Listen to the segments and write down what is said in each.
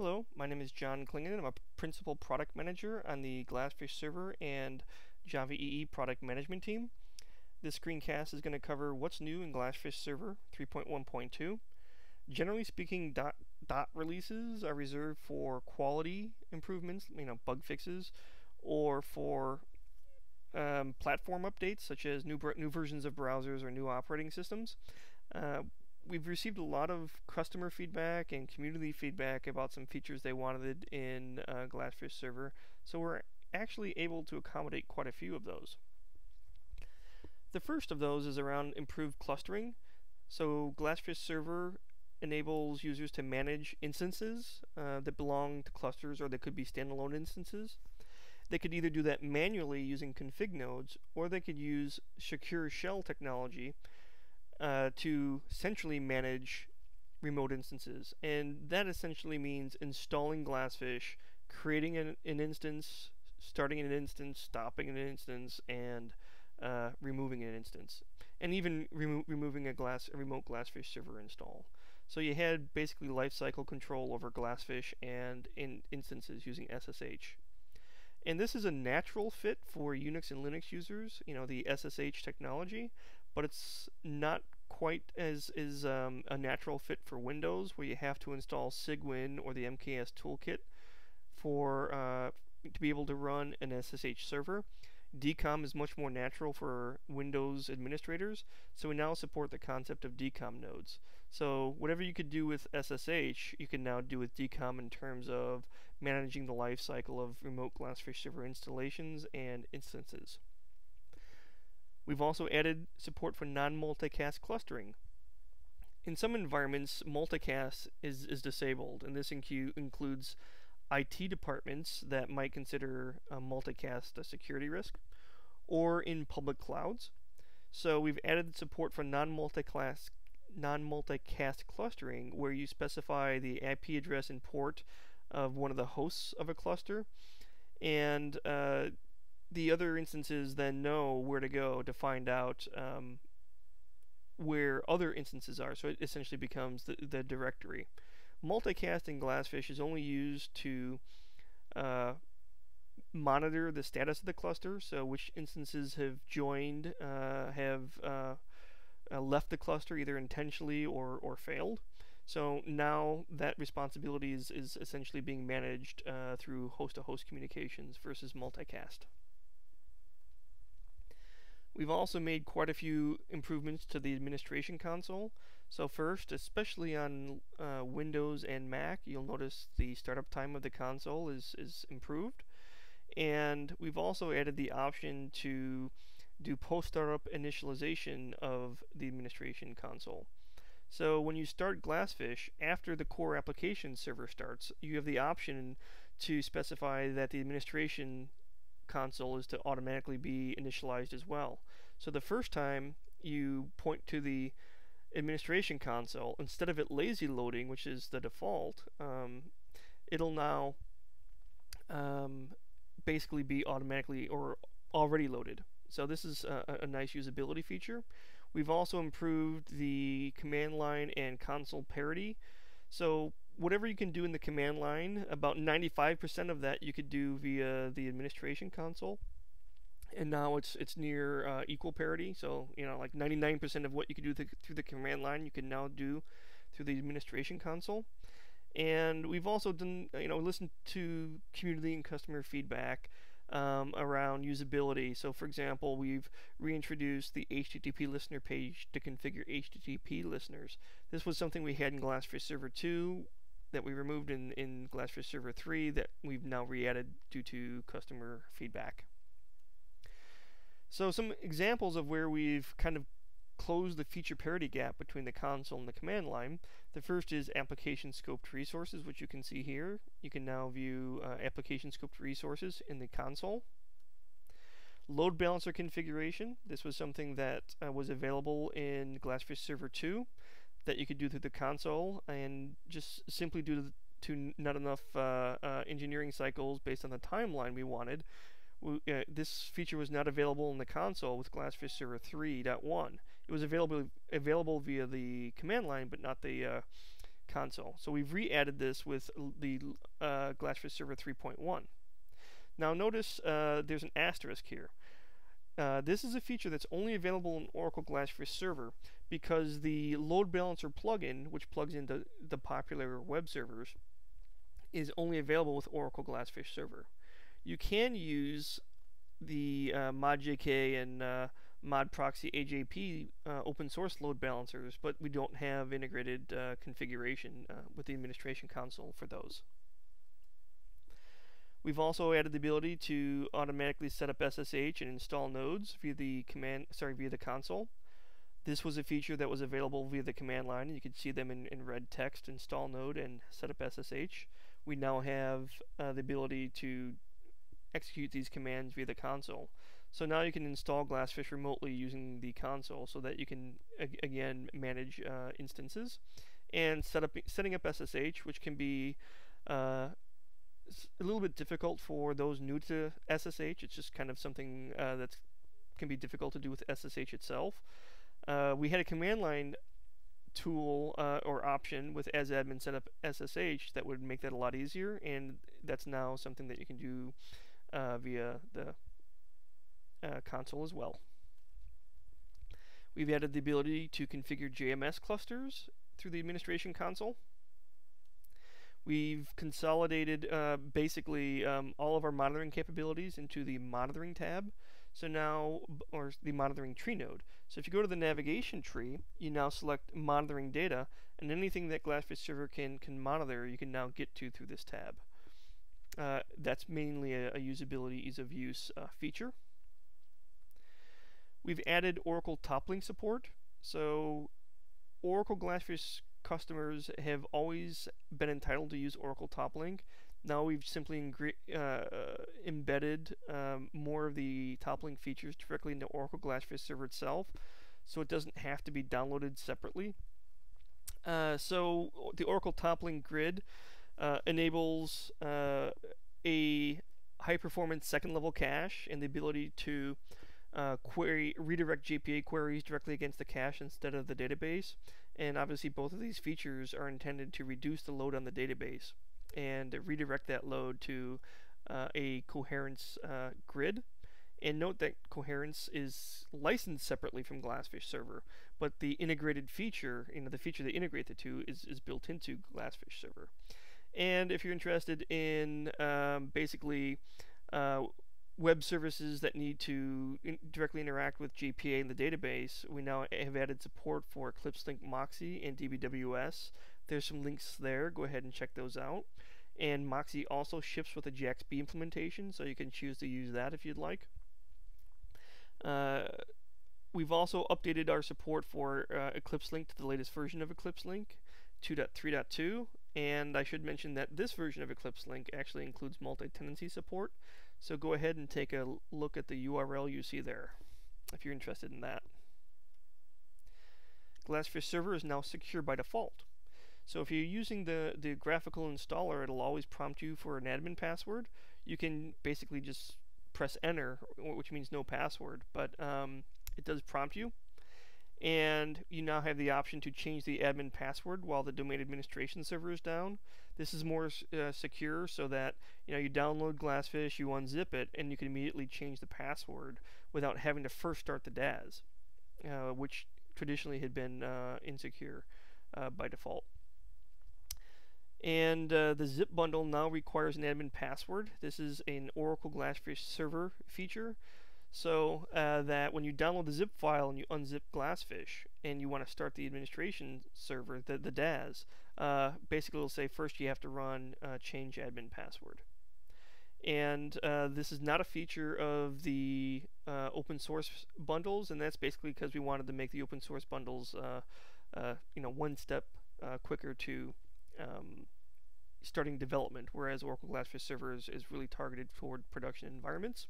Hello, my name is John Clingan. I'm a principal product manager on the Glassfish server and Java EE product management team. This screencast is going to cover what's new in Glassfish server 3.1.2. Generally speaking, dot, dot releases are reserved for quality improvements, you know, bug fixes, or for um, platform updates such as new, new versions of browsers or new operating systems. Uh, we've received a lot of customer feedback and community feedback about some features they wanted in uh, Glassfish Server, so we're actually able to accommodate quite a few of those. The first of those is around improved clustering. So Glassfish Server enables users to manage instances uh, that belong to clusters or they could be standalone instances. They could either do that manually using config nodes or they could use secure shell technology uh, to centrally manage remote instances. And that essentially means installing Glassfish, creating an, an instance, starting an instance, stopping an instance, and uh, removing an instance. And even remo removing a glass a remote Glassfish server install. So you had basically lifecycle control over Glassfish and in instances using SSH. And this is a natural fit for Unix and Linux users, you know, the SSH technology, but it's not quite as is um, a natural fit for Windows, where you have to install Cygwin or the MKS toolkit for uh, to be able to run an SSH server. DCOM is much more natural for Windows administrators, so we now support the concept of DCOM nodes. So whatever you could do with SSH, you can now do with DCOM in terms of managing the lifecycle of remote Glassfish server installations and instances. We've also added support for non-multicast clustering. In some environments, multicast is, is disabled, and this includes IT departments that might consider a multicast a security risk, or in public clouds. So we've added support for non-multicast non-multicast clustering where you specify the IP address and port of one of the hosts of a cluster and uh, the other instances then know where to go to find out um, where other instances are. So it essentially becomes the, the directory. Multicast in Glassfish is only used to uh, monitor the status of the cluster, so which instances have joined, uh, have uh, uh left the cluster either intentionally or, or failed. So now that responsibility is, is essentially being managed uh, through host-to-host -host communications versus multicast. We've also made quite a few improvements to the administration console. So first, especially on uh, Windows and Mac, you'll notice the startup time of the console is, is improved. And we've also added the option to do post-startup initialization of the administration console. So when you start Glassfish, after the core application server starts, you have the option to specify that the administration console is to automatically be initialized as well. So the first time you point to the administration console, instead of it lazy loading, which is the default, um, it'll now um, basically be automatically or already loaded. So this is a, a, nice usability feature. We've also improved the command line and console parity. So whatever you can do in the command line, about 95% of that you could do via the administration console. And now it's it's near uh, equal parity. So you know, like 99% of what you could do th through the command line, you can now do through the administration console. And we've also done, you know, listened to community and customer feedback um, around usability. So, for example, we've reintroduced the HTTP listener page to configure HTTP listeners. This was something we had in Glassfish Server 2 that we removed in, in Glassfish Server 3 that we've now re-added due to customer feedback. So some examples of where we've kind of closed the feature parity gap between the console and the command line. The first is application scoped resources, which you can see here. You can now view uh, application scoped resources in the console. Load balancer configuration. This was something that uh, was available in Glassfish Server 2 that you could do through the console and just simply due to, to not enough uh, uh, engineering cycles based on the timeline we wanted, uh, this feature was not available in the console with Glassfish Server 3.1. It was available available via the command line, but not the uh, console. So we've re-added this with the uh, GlassFish Server 3.1. Now notice uh, there's an asterisk here. Uh, this is a feature that's only available in Oracle GlassFish Server because the load balancer plugin, which plugs into the popular web servers, is only available with Oracle GlassFish Server. You can use the uh, ModJK and uh, ModProxy AJP uh, open source load balancers, but we don't have integrated uh, configuration uh, with the administration console for those. We've also added the ability to automatically set up SSH and install nodes via the command, sorry, via the console. This was a feature that was available via the command line. You could see them in, in red text, install node and set up SSH. We now have uh, the ability to execute these commands via the console. So now you can install Glassfish remotely using the console so that you can, ag again, manage uh, instances and set up setting up SSH, which can be uh, a little bit difficult for those new to SSH. It's just kind of something uh, that can be difficult to do with SSH itself. Uh, we had a command line tool uh, or option with asadmin setup SSH that would make that a lot easier, and that's now something that you can do uh, via the uh, console as well. We've added the ability to configure JMS clusters through the administration console. We've consolidated uh, basically um, all of our monitoring capabilities into the monitoring tab. So now, or the monitoring tree node. So if you go to the navigation tree, you now select monitoring data, and anything that Glassfish Server can, can monitor, you can now get to through this tab. Uh, that's mainly a, a, usability, ease of use uh, feature. We've added Oracle Toplink support. So Oracle Glassfish customers have always been entitled to use Oracle Toplink. Now we've simply uh, embedded um, more of the Toplink features directly into Oracle Glassfish server itself, so it doesn't have to be downloaded separately. Uh, so the Oracle Toplink grid uh, enables uh, a high performance second level cache and the ability to uh, query redirect JPA queries directly against the cache instead of the database. And obviously, both of these features are intended to reduce the load on the database and redirect that load to uh, a coherence uh, grid. And note that coherence is licensed separately from Glassfish Server, but the integrated feature, you know, the feature they integrate the two is, is built into Glassfish Server. And if you're interested in um, basically uh, web services that need to in directly interact with JPA in the database, we now have added support for Eclipse Link MOXy and DBWS. There's some links there. Go ahead and check those out. And MOXy also ships with a JAXB implementation, so you can choose to use that if you'd like. Uh, we've also updated our support for uh, Eclipse Link to the latest version of Eclipse Link, 2.3.2. And I should mention that this version of Eclipse Link actually includes multi-tenancy support. So go ahead and take a look at the URL you see there if you're interested in that. Glassfish Server is now secure by default. So if you're using the, the graphical installer, it'll always prompt you for an admin password. You can basically just press enter, which means no password, but um, it does prompt you and you now have the option to change the admin password while the domain administration server is down. This is more uh, secure so that you know you download Glassfish, you unzip it, and you can immediately change the password without having to first start the DAS, uh, which traditionally had been uh, insecure uh, by default. And uh, the zip bundle now requires an admin password. This is an Oracle Glassfish server feature so uh, that when you download the zip file and you unzip Glassfish and you want to start the administration server, the, the DAS, uh, basically it'll say first you have to run uh, change admin password. And uh, this is not a feature of the uh, open source bundles, and that's basically because we wanted to make the open source bundles, uh, you know, one step quicker to um, starting development, whereas Oracle Glassfish Server is, is really targeted toward production environments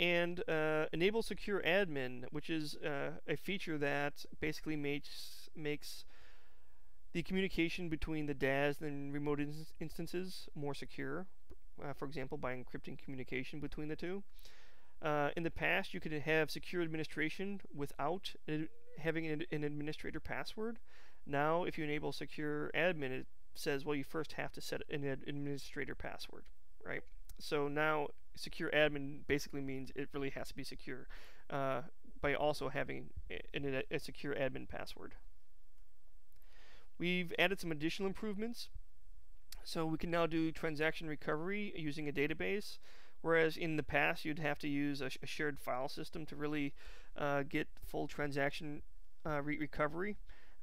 and uh, enable secure admin, which is uh, a feature that basically makes makes the communication between the DAS and remote instances more secure. Uh, for example, by encrypting communication between the two. Uh, in the past, you could have secure administration without having an, an administrator password. Now, if you enable secure admin, it says, well, you first have to set an administrator password, right? So now secure admin basically means it really has to be secure uh, by also having a, a secure admin password. We've added some additional improvements. So we can now do transaction recovery using a database, whereas in the past you'd have to use a, a shared file system to really uh, get full transaction uh, re recovery.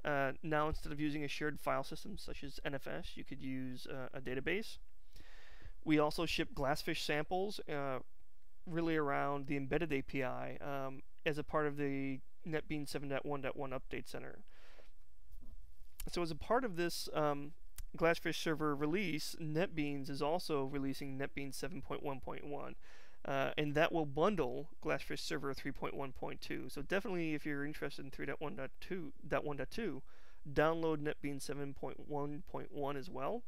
Uh, now instead of using a shared file system such as NFS, you could use uh, a database. We also ship Glassfish samples uh, really around the embedded API um, as a part of the NetBeans 7.1.1 update center. So as a part of this um, Glassfish server release, NetBeans is also releasing NetBeans 7.1.1. Uh, and that will bundle Glassfish Server 3.1.2. So definitely, if you're interested in 3.1.2, download NetBeans 7.1.1 as well.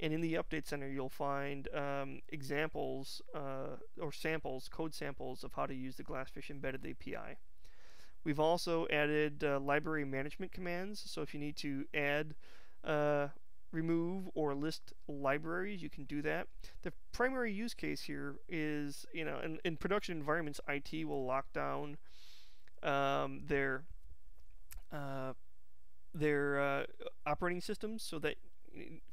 And in the Update Center, you'll find um, examples uh, or samples, code samples of how to use the Glassfish embedded API. We've also added uh, library management commands. So if you need to add, uh, remove, or list libraries, you can do that. The primary use case here is, you know, in, in production environments, IT will lock down um, their uh, their uh, operating systems so that,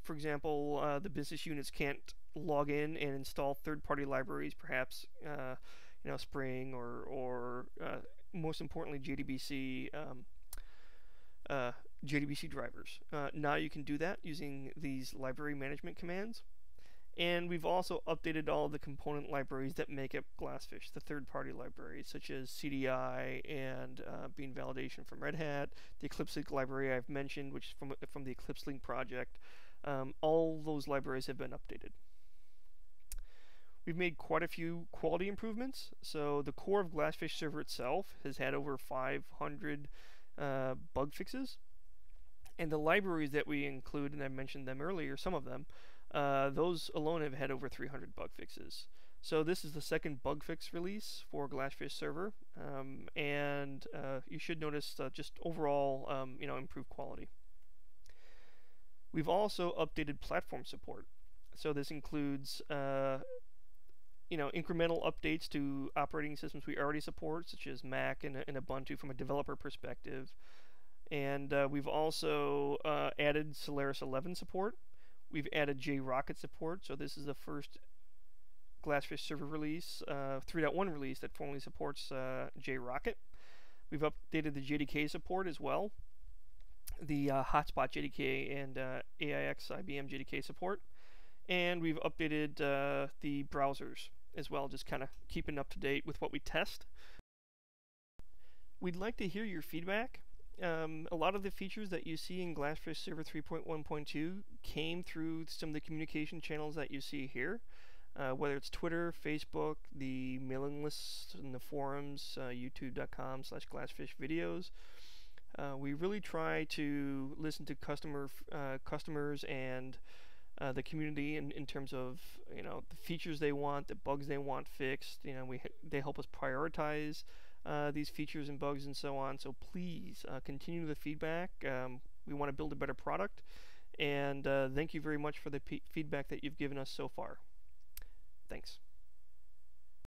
for example, uh, the business units can't log in and install third-party libraries, perhaps uh, you know Spring or or uh, most importantly, JDBC um, uh, JDBC drivers. Uh, now you can do that using these library management commands. And we've also updated all the component libraries that make up Glassfish, the third-party libraries such as CDI and uh, Bean Validation from Red Hat, the Eclipse Link library I've mentioned, which is from, from the Eclipse Link project. Um, all those libraries have been updated. We've made quite a few quality improvements. So the core of Glassfish Server itself has had over 500 uh, bug fixes. And the libraries that we include, and I mentioned them earlier, some of them, uh, those alone have had over 300 bug fixes. So this is the second bug fix release for Glassfish Server, um, and uh, you should notice uh, just overall, um, you know, improved quality. We've also updated platform support. So this includes uh, you know, incremental updates to operating systems we already support, such as Mac and, and Ubuntu from a developer perspective. And uh, we've also added Solaris 11 support. We've added JRockit support, so this is the first Glassfish server release, uh, 3.1 release that formally supports uh, JRockit. We've updated the JDK support as well, the uh, Hotspot JDK and uh, AIX IBM JDK support and we've updated uh, the browsers as well, just kind of keeping up to date with what we test. We'd like to hear your feedback. Um, a lot of the features that you see in Glassfish Server 3.1.2 came through some of the communication channels that you see here, uh, whether it's Twitter, Facebook, the mailing lists, and the forums, uh, youtube.com slash glassfish videos. Uh, we really try to listen to customer uh, customers and uh, the community in, in terms of you know the features they want, the bugs they want fixed. You know, we they help us prioritize uh, these features and bugs and so on. So please uh, continue the feedback. Um, we want to build a better product, and uh, thank you very much for the feedback that you've given us so far. Thanks.